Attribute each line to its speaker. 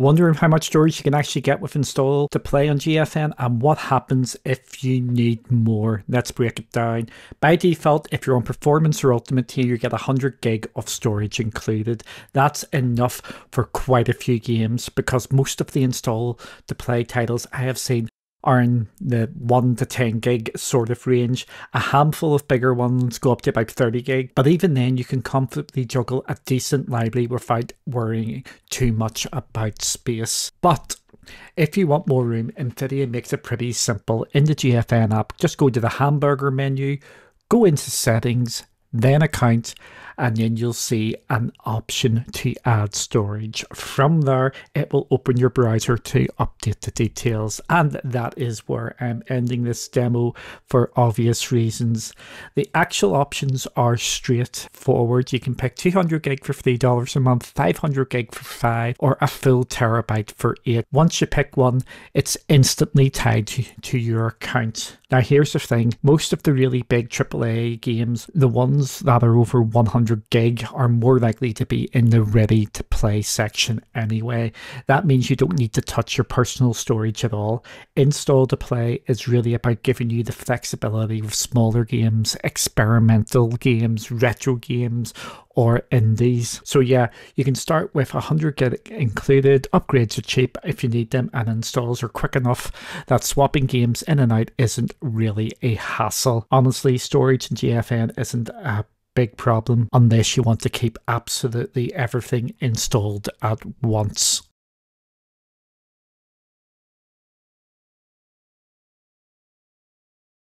Speaker 1: Wondering how much storage you can actually get with install to play on GFN and what happens if you need more? Let's break it down. By default, if you're on Performance or Ultimate tier, you get 100 gig of storage included. That's enough for quite a few games because most of the install to play titles I have seen are in the 1 to 10 gig sort of range. A handful of bigger ones go up to about 30 gig, but even then you can comfortably juggle a decent library without worrying too much about space. But if you want more room, Nvidia makes it pretty simple. In the GFN app, just go to the hamburger menu, go into settings, then account, and then you'll see an option to add storage. From there, it will open your browser to update the details, and that is where I'm ending this demo for obvious reasons. The actual options are straightforward. You can pick 200 gig for $3 a month, 500 gig for 5 or a full terabyte for 8 Once you pick one, it's instantly tied to, to your account. Now, here's the thing most of the really big AAA games, the ones that are over 100 gig, are more likely to be in the ready to play section anyway. That means you don't need to touch your personal storage at all. Install to play is really about giving you the flexibility of smaller games, experimental games, retro games, or indies. So yeah, you can start with 100 gig included, upgrades are cheap if you need them, and installs are quick enough that swapping games in and out isn't really a hassle. Honestly, storage in GFN isn't a big problem unless you want to keep absolutely everything installed at once.